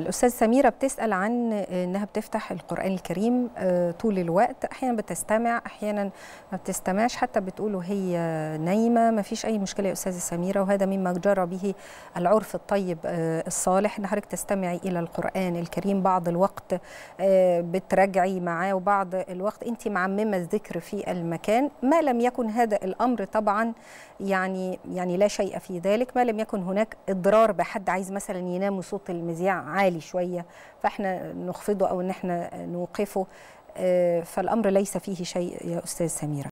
الأستاذ سميرة بتسأل عن إنها بتفتح القرآن الكريم طول الوقت. أحيانا بتستمع أحيانا ما بتستمعش. حتى بتقول وهي نايمة. ما فيش أي مشكلة يا أستاذة سميرة وهذا مما جرى به العرف الطيب الصالح. إن حضرتك تستمعي إلى القرآن الكريم بعض الوقت بتراجعي معاه وبعض الوقت. أنت معممة الذكر في المكان. ما لم يكن هذا الأمر طبعا يعني يعني لا شيء في ذلك. ما لم يكن هناك إضرار بحد عايز مثلا ينام وصوت المذياع عالي شوية فإحنا نخفضه أو إن إحنا نوقفه فالأمر ليس فيه شيء يا أستاذ سميرة.